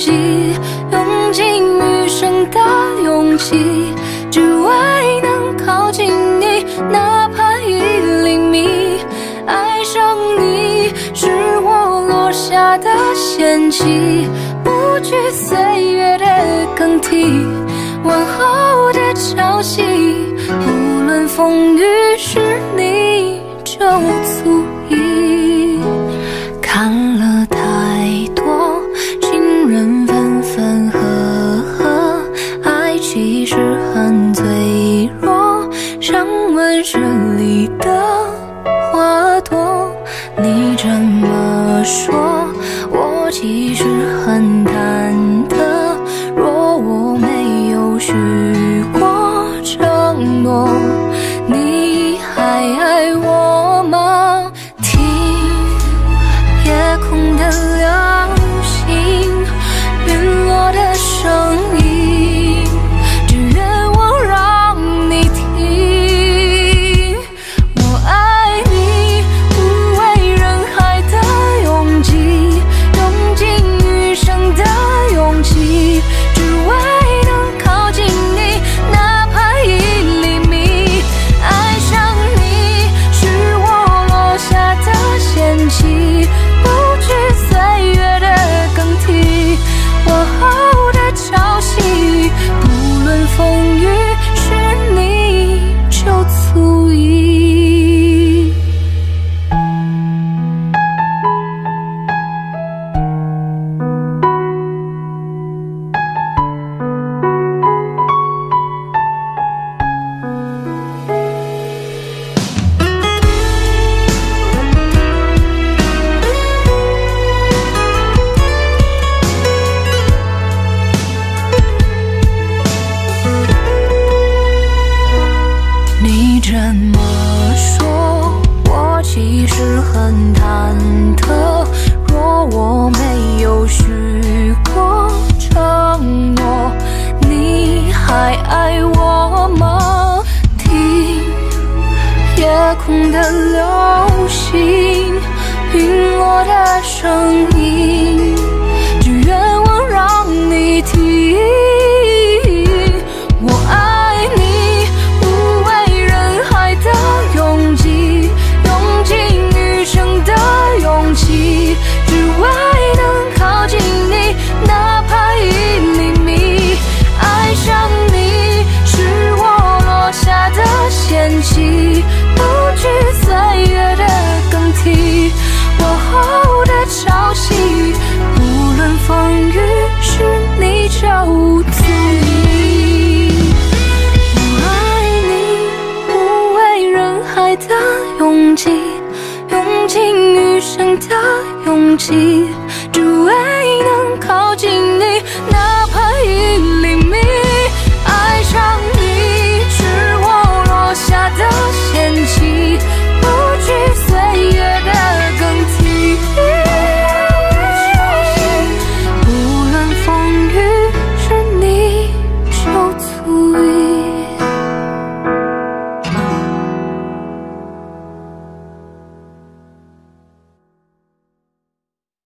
记，用尽余生的勇气，只为能靠近你，哪怕一厘米。爱上你是我落下的险棋，不惧岁月的更替，往后的潮汐，无论风雨是你就足以。看了温室里的花朵。你这么说，我其怎么说，我其实很忐忑。若我没有许过承诺，你还爱我吗？听夜空的流星，陨落的声音，不惧岁月的更替，往后的潮汐，无论风雨，是你就足矣。我爱你，不为人海的拥挤，用尽余生的勇气，只为